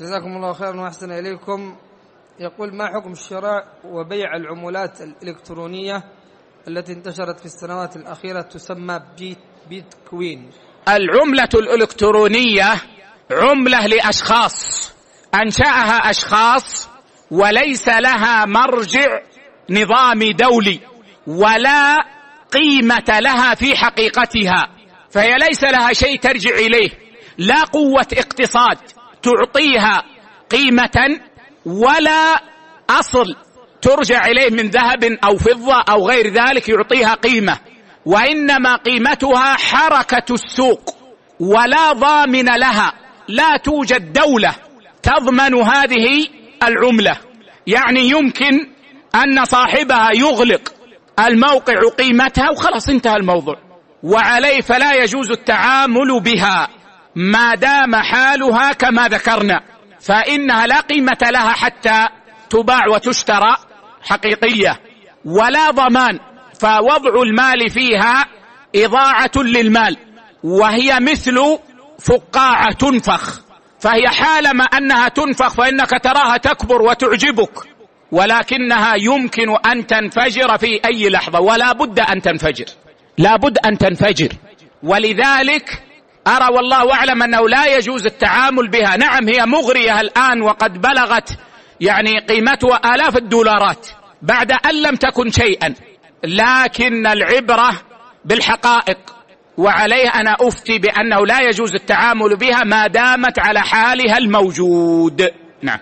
جزاكم الله خيرا وأحسن إليكم. يقول ما حكم الشراء وبيع العملات الإلكترونية التي انتشرت في السنوات الأخيرة تسمى بيت بيتكوين؟ العملة الإلكترونية عملة لأشخاص أنشأها أشخاص وليس لها مرجع نظام دولي ولا قيمة لها في حقيقتها فهي ليس لها شيء ترجع إليه لا قوة اقتصاد. تعطيها قيمة ولا أصل ترجع إليه من ذهب أو فضة أو غير ذلك يعطيها قيمة. وإنما قيمتها حركة السوق ولا ضامن لها. لا توجد دولة تضمن هذه العملة. يعني يمكن أن صاحبها يغلق الموقع قيمتها وخلاص انتهى الموضوع. وعليه فلا يجوز التعامل بها. ما دام حالها كما ذكرنا فإنها لا قيمة لها حتى تباع وتشترى حقيقية ولا ضمان فوضع المال فيها إضاعة للمال وهي مثل فقاعة تنفخ فهي حالما أنها تنفخ فإنك تراها تكبر وتعجبك ولكنها يمكن أن تنفجر في أي لحظة ولا بد أن تنفجر لا بد أن تنفجر ولذلك أرى والله أعلم أنه لا يجوز التعامل بها. نعم هي مغرية الآن وقد بلغت يعني قيمتها آلاف الدولارات بعد أن لم تكن شيئا. لكن العبرة بالحقائق وعليه أنا أفتي بأنه لا يجوز التعامل بها ما دامت على حالها الموجود. نعم.